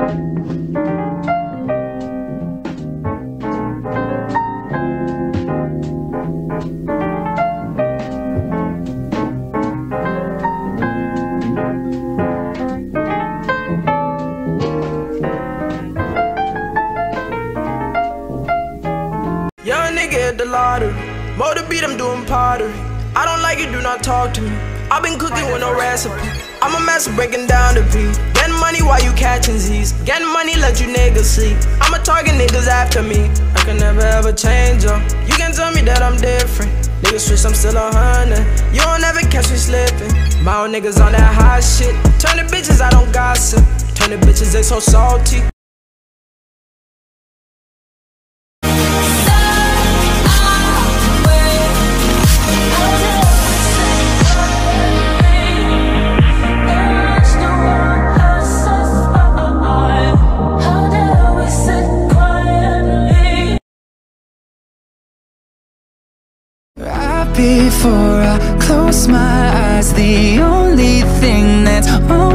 Young nigga at the lottery. Motor beat, I'm doing pottery. I don't like it, do not talk to me. I've been cooking with no recipe. I'm a master breaking down the beat. Money while you catching Z's. Getting money, let you niggas sleep. I'm a target, niggas after me. I can never ever change up. You can tell me that I'm different. Niggas switch, I'm still a hundred. You don't ever catch me slipping. My own niggas on that hot shit. Turn the bitches, I don't gossip. Turn the bitches, they so salty. Before I close my eyes, the only thing that's on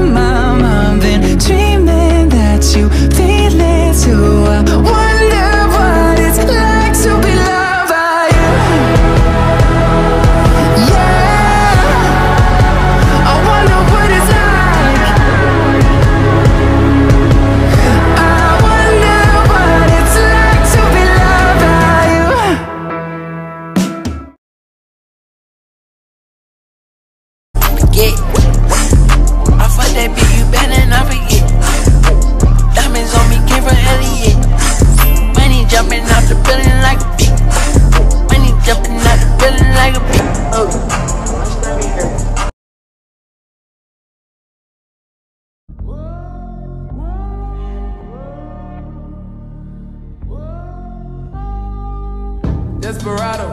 Desperado.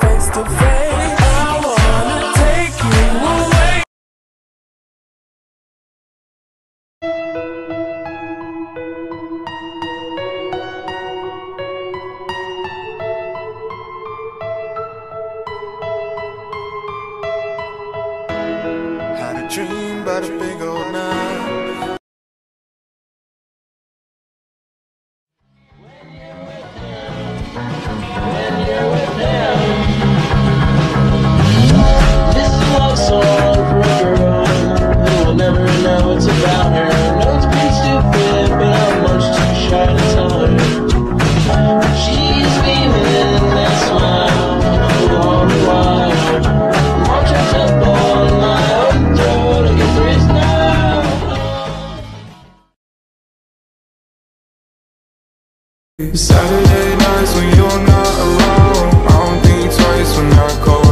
Face to face. I wanna take you away. Had a dream about a big old Saturday nights when you're not around. I don't think twice when I call